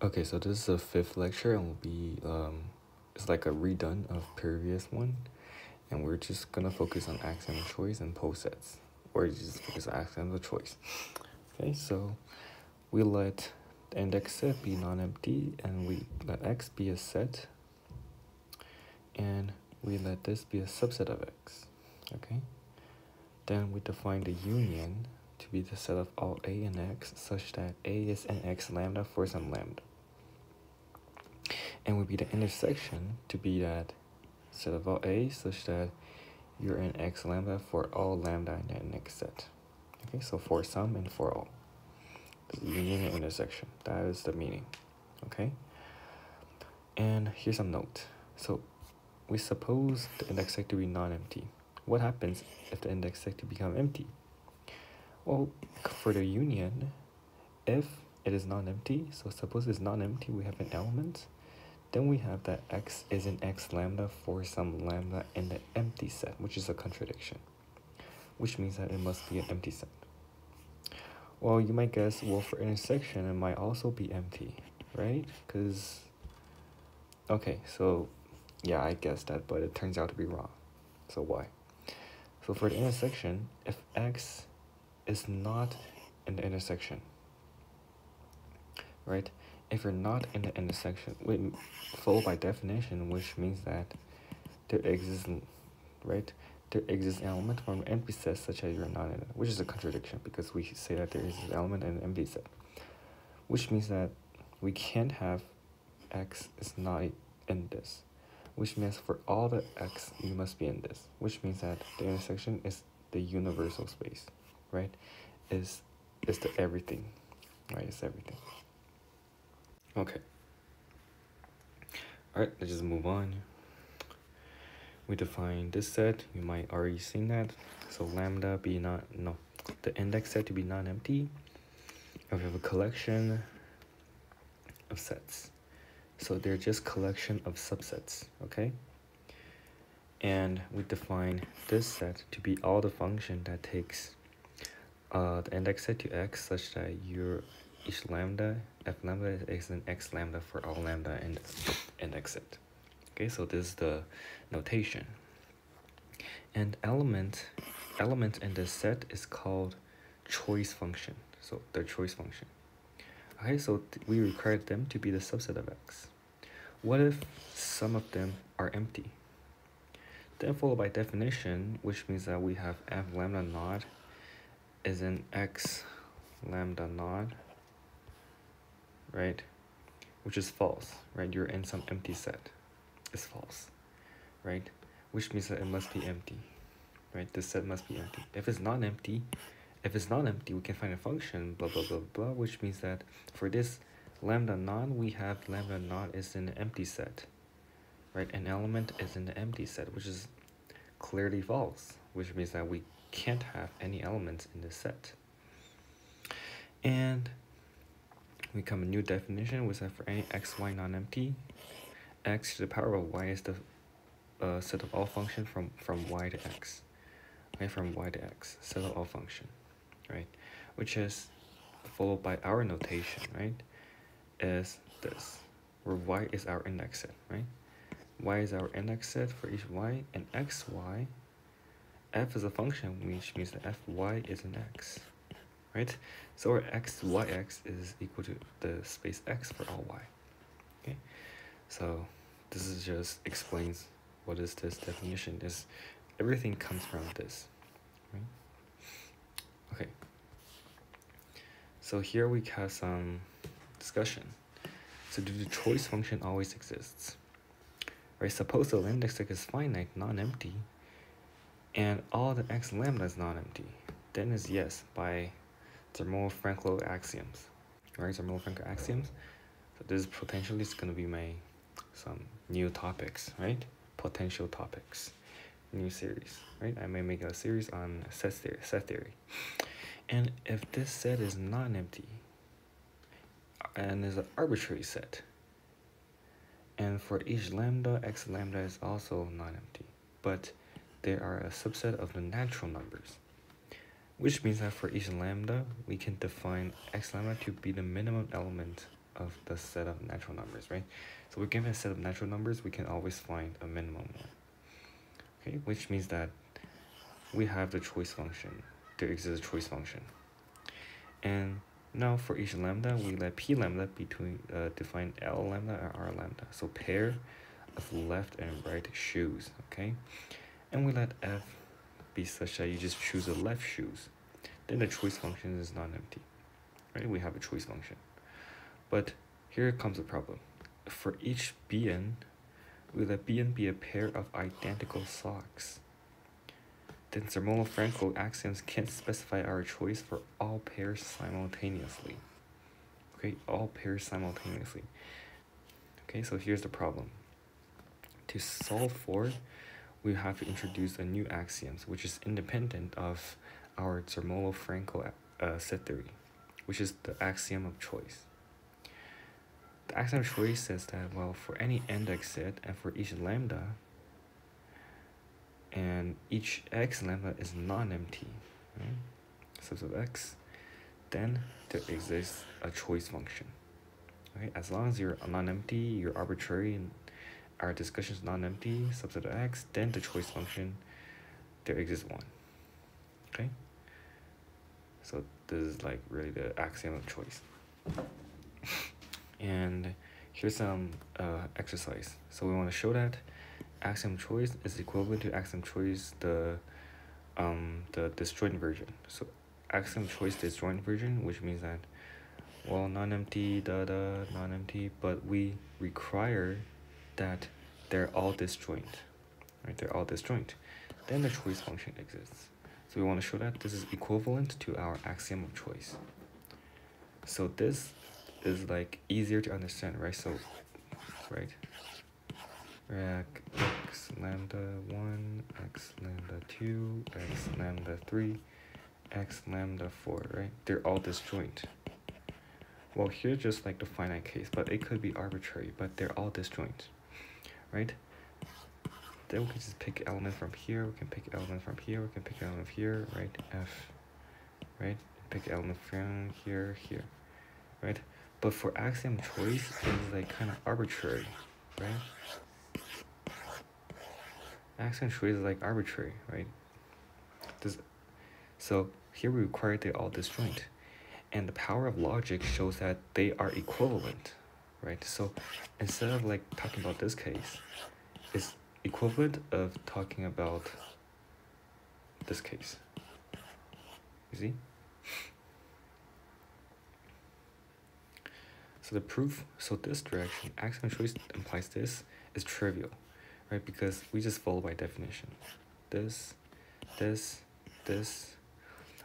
Okay, so this is the fifth lecture and will be um it's like a redone of previous one. And we're just gonna focus on axiom of choice and posets. Or just focus on axiom of choice. Okay, so we let index set be non-empty and we let x be a set and we let this be a subset of x. Okay? Then we define the union to be the set of all a and x such that a is an x lambda for some lambda and would be the intersection to be that set of all a such that you're in x lambda for all lambda in that next set. Okay, so for some and for all. Union and intersection. That is the meaning. Okay? And here's some note. So we suppose the index set to be non-empty. What happens if the index set to become empty? Well, for the union, if it is non-empty, so suppose it's non-empty, we have an element then we have that x is an x lambda for some lambda in the empty set, which is a contradiction, which means that it must be an empty set. Well, you might guess, well, for intersection, it might also be empty, right? Because, okay, so, yeah, I guessed that, but it turns out to be wrong. So why? So for the intersection, if x is not an intersection, right? If you're not in the intersection, wait, follow by definition, which means that there exists, right? There exists an element from an empty set such as you're not in it, which is a contradiction because we say that there is an element in an empty set, which means that we can't have x is not in this, which means for all the x you must be in this, which means that the intersection is the universal space, right? Is is the everything, right? It's everything. Okay. Alright, let's just move on. We define this set. You might already seen that. So lambda be not, no, the index set to be non-empty. We have a collection of sets. So they're just collection of subsets, okay? And we define this set to be all the function that takes uh, the index set to x such that your each lambda f lambda is an x lambda for all lambda and index set. Okay, so this is the notation. And element element in this set is called choice function. So the choice function. Okay, so we require them to be the subset of x. What if some of them are empty? Then followed by definition, which means that we have f lambda naught is an x lambda naught right? Which is false, right? You're in some empty set. It's false, right? Which means that it must be empty, right? This set must be empty. If it's not empty, if it's not empty, we can find a function, blah, blah, blah, blah, which means that for this lambda naught, we have lambda naught is in an empty set, right? An element is in the empty set, which is clearly false, which means that we can't have any elements in this set. And we come a new definition which says for any x, y non-empty, x to the power of y is the uh, set of all function from, from y to x. right, from y to x, set of all function, right? Which is followed by our notation, right? Is this, where y is our index set, right? y is our index set for each y, and xy, f is a function, which means that fy is an x right? So our x yx is equal to the space x for all y. Okay, so this is just explains what is this definition. Is everything comes from this, right? Okay. So here we have some discussion. So do the choice function always exists? Right, suppose the lambda x is finite, non-empty, and all the x lambda is non-empty. Then is yes by Zermelo-Fraenkel axioms. Right, Zermelo-Fraenkel axioms. So this is potentially is gonna be my some new topics, right? Potential topics, new series, right? I may make a series on set theory, set theory. And if this set is non-empty, and is an arbitrary set, and for each lambda, x lambda is also non-empty, but they are a subset of the natural numbers which means that for each lambda, we can define x lambda to be the minimum element of the set of natural numbers, right? So we're given a set of natural numbers, we can always find a minimum one. Okay, which means that we have the choice function. There exists a choice function. And now for each lambda, we let p lambda between uh, define l lambda and r lambda. So pair of left and right shoes, okay? And we let f be such that you just choose the left shoes. Then the choice function is non-empty, right? We have a choice function. But here comes a problem. For each bn, will let bn be a pair of identical socks. Then Zermelo-Fraenkel axioms can't specify our choice for all pairs simultaneously. Okay, all pairs simultaneously. Okay, so here's the problem. To solve for, we have to introduce a new axioms, which is independent of our Zermelo-Fraenkel uh, set theory, which is the axiom of choice. The axiom of choice says that, well, for any index set and for each lambda, and each x lambda is non-empty, right? Subset of x, then there exists a choice function. Okay, as long as you're non-empty, you're arbitrary, and our discussion is non-empty, subset of x, then the choice function, there exists one. Okay? So this is like really the axiom of choice. and here's some uh, exercise. So we want to show that axiom choice is equivalent to axiom choice the um the disjoint version so axiom choice disjoint version which means that well non-empty da da non-empty but we require that they're all disjoint right? They're all disjoint. Then the choice function exists. So we want to show that this is equivalent to our axiom of choice. So this is like easier to understand right? So right x lambda 1, x lambda 2, x lambda 3, x lambda 4, right? They're all disjoint. Well, here just like the finite case, but it could be arbitrary, but they're all disjoint, right? Then we can just pick element from here, we can pick element from here, we can pick element from here, right? F, right? Pick element from here, here, right? But for axiom choice, it's like kind of arbitrary, right? axiom choice is like arbitrary, right? This, so here we require they all disjoint. And the power of logic shows that they are equivalent, right? So instead of like talking about this case, it's equivalent of talking about this case. You see? So the proof, so this direction, axiom choice implies this, is trivial right? Because we just follow by definition. This, this, this.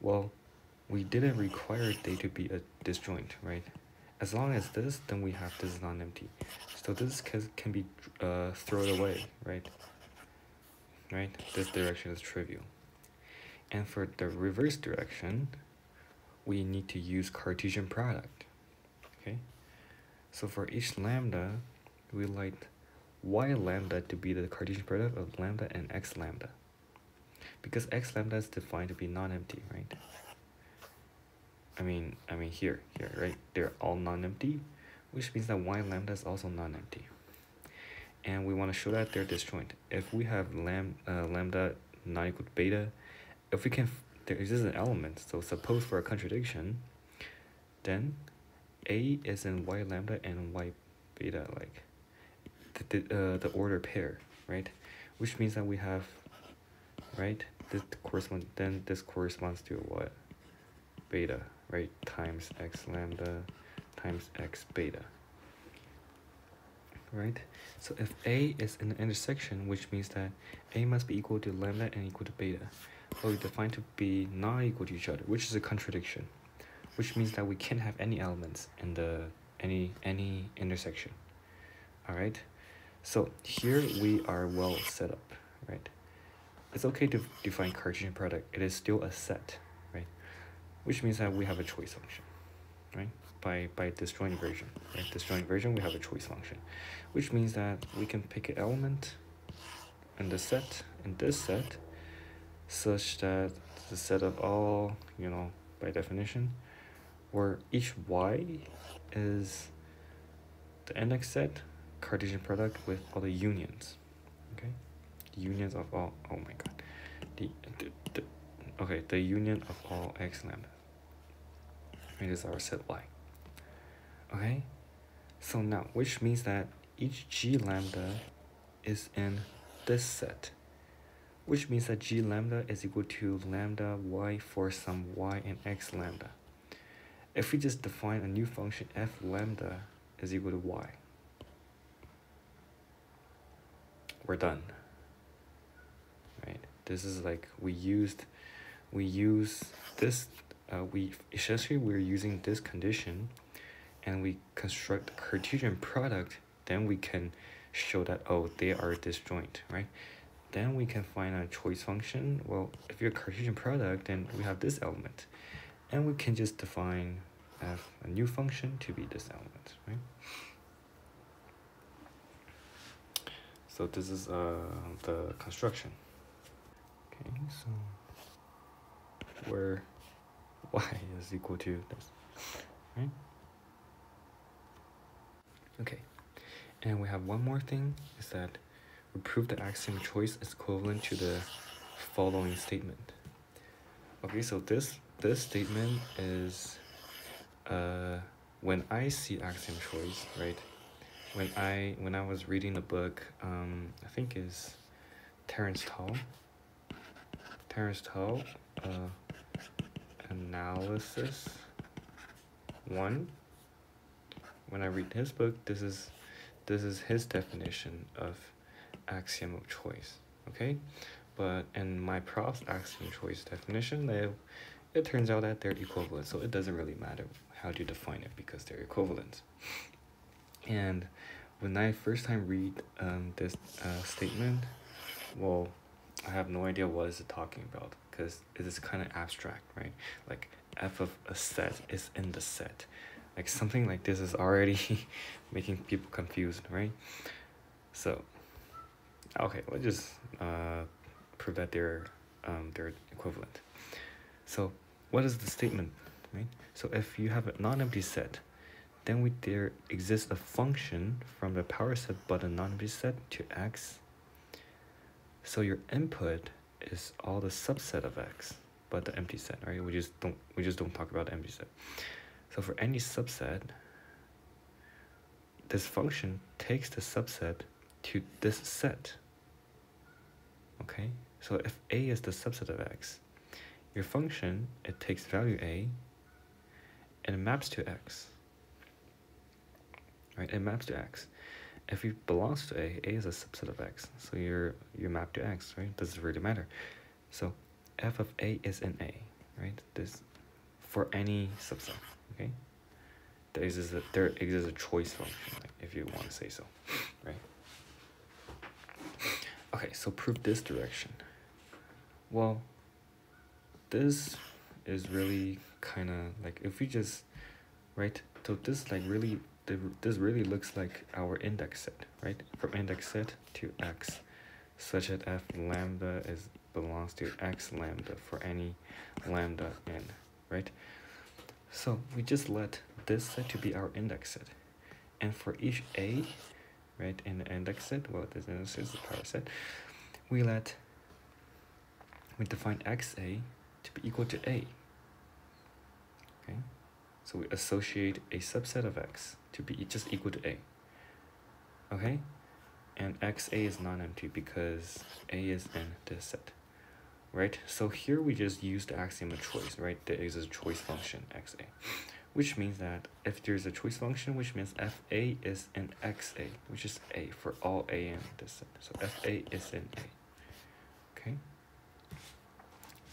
Well, we didn't require they to be a disjoint, right? As long as this, then we have this non-empty. So this can, can be uh, thrown away, right? Right? This direction is trivial. And for the reverse direction, we need to use Cartesian product, okay? So for each lambda, we like y lambda to be the Cartesian product of lambda and x lambda. Because x lambda is defined to be non-empty, right? I mean, I mean here, here, right? They're all non-empty, which means that y lambda is also non-empty. And we want to show that they're disjoint. If we have lam uh, lambda not equal to beta, if we can, there exists an element. So suppose for a contradiction, then a is in y lambda and y beta like the, uh, the order pair, right? Which means that we have, right? This correspond then this corresponds to what? Beta, right? Times x lambda times x beta. Right? So if A is an intersection, which means that A must be equal to lambda and equal to beta, but we define to be not equal to each other, which is a contradiction, which means that we can't have any elements in the any any intersection. Alright? So here we are well set up, right? It's okay to define Cartesian product. It is still a set, right? Which means that we have a choice function, right? By, by disjoint version, right? Disjoint version, we have a choice function, which means that we can pick an element in the set, in this set, such that the set of all, you know, by definition, where each y is the index set Cartesian product with all the unions. Okay, The unions of all. Oh my god, the, the, the okay the union of all x lambda. It is our set y. Okay, so now which means that each g lambda is in this set which means that g lambda is equal to lambda y for some y and x lambda. If we just define a new function f lambda is equal to y, we're done. Right? This is like we used, we use this, uh, we essentially we're using this condition and we construct Cartesian product, then we can show that, oh, they are disjoint, right? Then we can find a choice function. Well, if you're a Cartesian product, then we have this element. And we can just define f, a new function to be this element, right? So this is uh, the construction. Okay, so where y is equal to this, right? Okay, and we have one more thing, is that we prove the axiom choice is equivalent to the following statement. Okay, so this this statement is uh, when I see axiom choice, right? when I when I was reading a book, um, I think is Terence Tao. Terence Tao, uh, analysis one. When I read his book, this is this is his definition of axiom of choice. Okay, but in my prof's axiom choice definition, they, it turns out that they're equivalent. So it doesn't really matter how you define it because they're equivalent. And when I first time read um, this uh, statement, well, I have no idea what is it talking about because it is kind of abstract, right? Like f of a set is in the set. Like something like this is already making people confused, right? So, okay, let's just uh, prove that they're um, they're equivalent. So, what is the statement, right? So if you have a non-empty set, then we there exists a function from the power set but a non-empty set to x. So your input is all the subset of x, but the empty set, right? We just don't we just don't talk about the empty set. So for any subset, this function takes the subset to this set. Okay, so if a is the subset of x, your function it takes value a and it maps to x right? It maps to x. If it belongs to A, A is a subset of x. So you're you map to x, right? Doesn't really matter. So f of A is in A, right? This for any subset, okay? There exists a, there exists a choice function, like, if you want to say so, right? Okay, so prove this direction. Well, this is really kind of like if we just, right? So this like really this really looks like our index set, right? From index set to x, such that f lambda is belongs to x lambda for any lambda n, right? So we just let this set to be our index set. And for each a, right, in the index set, well, this index is the power set, we let, we define xa to be equal to a? So we associate a subset of x to be just equal to a. Okay? And xa is non-empty because a is in this set. Right? So here we just use the axiom of choice, right? There is a choice function xa. Which means that if there's a choice function, which means fa is in xa, which is a for all a in this set. So fa is in a. Okay?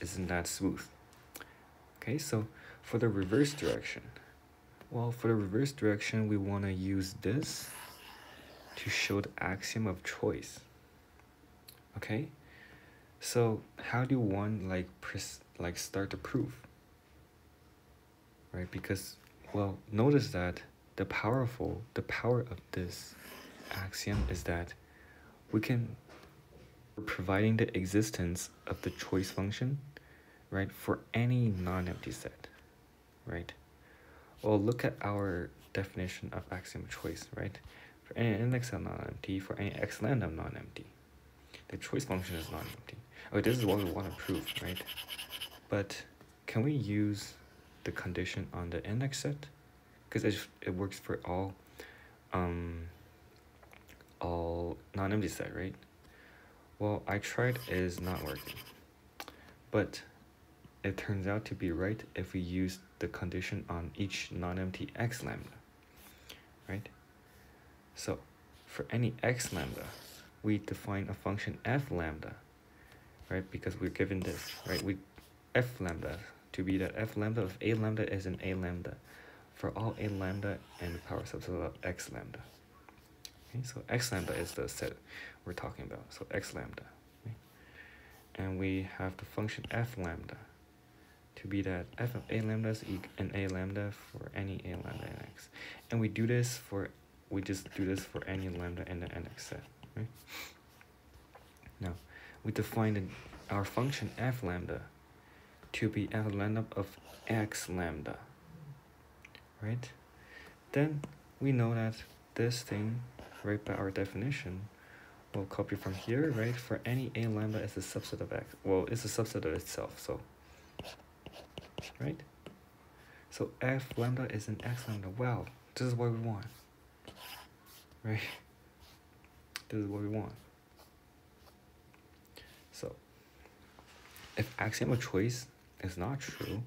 Isn't that smooth? Okay, so for the reverse direction, well, for the reverse direction, we want to use this to show the axiom of choice. Okay? So how do one like pres like start the proof? Right? Because well, notice that the powerful the power of this axiom is that we can providing the existence of the choice function, right, for any non-empty set, right? Well, look at our definition of axiom of choice, right? For any index of non-empty, for any x lambda of non-empty, the choice function is not empty. Okay, this is what we want to prove, right? But can we use the condition on the index set? Because it, it works for all um, all non-empty set, right? Well, I tried is not working. But it turns out to be right if we use the condition on each non-empty x lambda, right? So for any x lambda, we define a function f lambda, right? Because we're given this, right? We f lambda to be that f lambda of a lambda is an a lambda for all a lambda and the power subset of x lambda. Okay, so x lambda is the set we're talking about. So x lambda. Okay? And we have the function f lambda to be that f of a lambda is an a lambda for any a lambda x. And we do this for, we just do this for any lambda in the index set. Right? Now, we define our function f lambda to be f lambda of x lambda. Right? Then we know that this thing, right by our definition, we'll copy from here, right? For any a lambda is a subset of x. Well, it's a subset of itself, so right? So f lambda is an x lambda. Wow, this is what we want, right? This is what we want. So if axiom of choice is not true,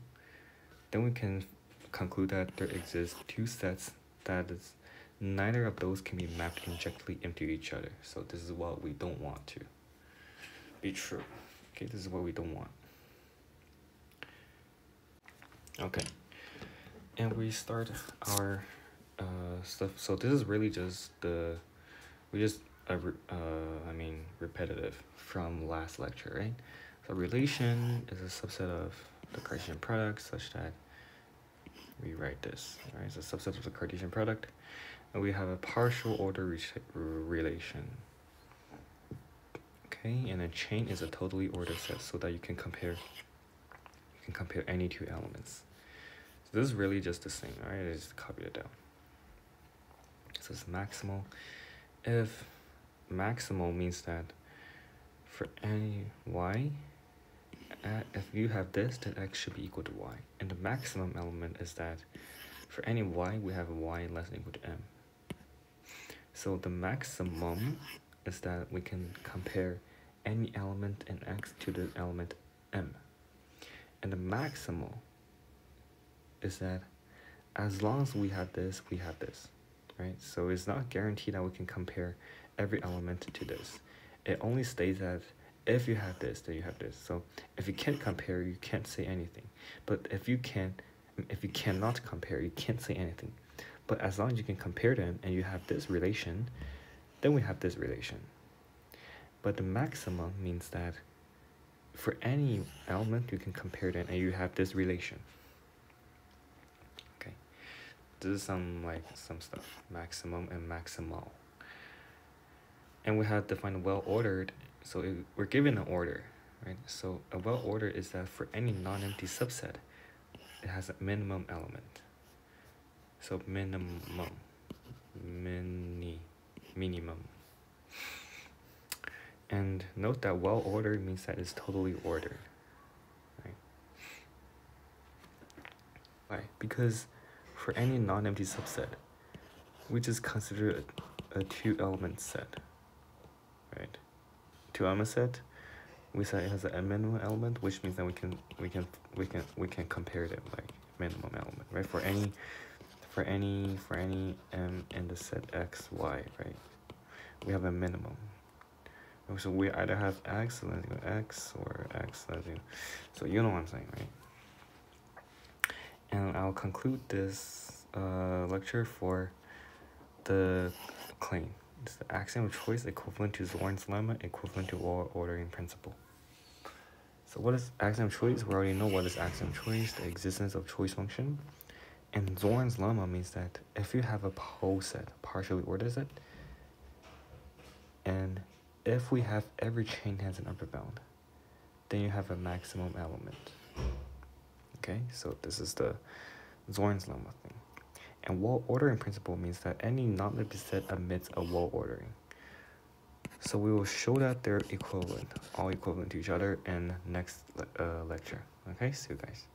then we can conclude that there exist two sets that is neither of those can be mapped injectively into each other. So this is what we don't want to be true. Okay, this is what we don't want. Okay, and we start our uh, stuff. So this is really just the, we just, uh, uh, I mean, repetitive from last lecture, right? So relation is a subset of the Cartesian product such that we write this, right? It's a subset of the Cartesian product. And we have a partial order re relation. Okay, and a chain is a totally ordered set so that you can compare can compare any two elements. So this is really just the same, right? I just copied it down. So it's maximal. If maximal means that for any y, uh, if you have this, then x should be equal to y. And the maximum element is that for any y, we have y less than equal to m. So the maximum is that we can compare any element in x to the element m. And the maximal is that as long as we have this, we have this, right? So it's not guaranteed that we can compare every element to this. It only states that if you have this, then you have this. So if you can't compare, you can't say anything. But if you can, if you cannot compare, you can't say anything. But as long as you can compare them and you have this relation, then we have this relation. But the maximum means that for any element, you can compare them and you have this relation. Okay, this is some like some stuff, maximum and maximal. And we have defined well-ordered, so it, we're given an order, right? So a well-ordered is that for any non-empty subset, it has a minimum element. So minimum, mini, minimum. And note that well ordered means that it's totally ordered. Right? Why? Because for any non-empty subset, we just consider a, a two element set. Right? Two element set, we say it has a minimum element, which means that we can we can we can we can compare them like minimum element, right? For any for any for any m in the set x, y, right? We have a minimum, so we either have x less x or x less. So you know what I'm saying, right? And I'll conclude this uh, lecture for the claim. It's the axiom of choice equivalent to Zorn's lemma equivalent to well ordering principle. So what is axiom of choice? We already know what is axiom of choice, the existence of choice function. And Zorn's lemma means that if you have a poset, partially ordered set, and if we have every chain has an upper bound, then you have a maximum element. Okay, so this is the Zorn's lemma thing. And well ordering principle means that any non-limited set admits a wall ordering. So we will show that they're equivalent, all equivalent to each other in next uh, lecture. Okay, see you guys.